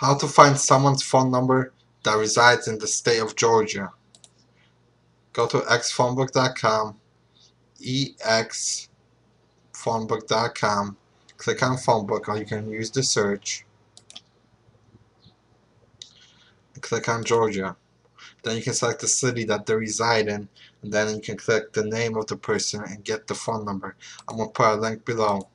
How to find someone's phone number that resides in the state of Georgia. Go to xphonebook.com, exphonebook.com, click on phonebook or you can use the search. Click on Georgia. Then you can select the city that they reside in and then you can click the name of the person and get the phone number. I'm going to put a link below.